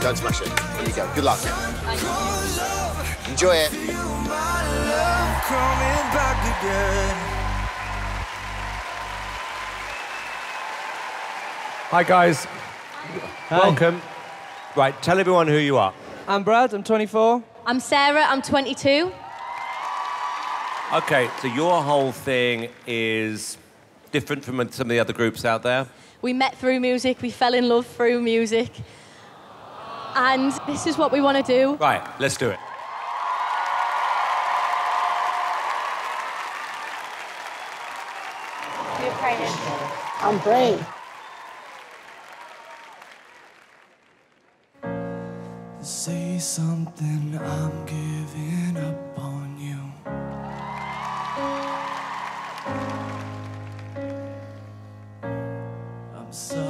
Don't smash it. There you go. Good luck. Enjoy it. Hi, guys. Welcome. Right, tell everyone who you are. I'm Brad, I'm 24. I'm Sarah, I'm 22. Okay, so your whole thing is different from some of the other groups out there. We met through music, we fell in love through music. And this is what we want to do. Right, let's do it. I'm brave. Say something, I'm giving up on you. I'm sorry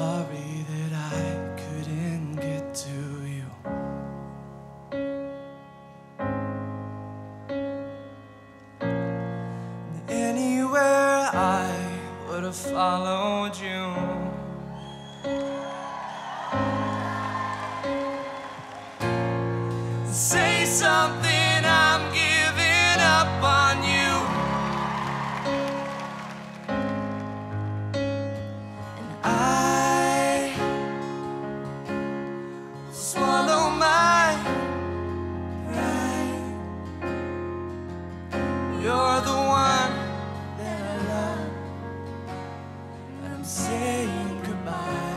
have followed you. Say goodbye.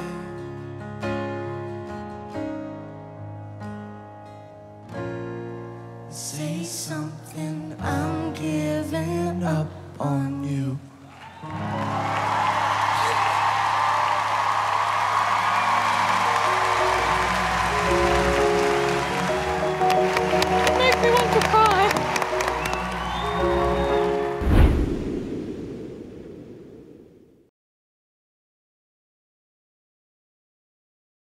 Say something, I'm giving up on you.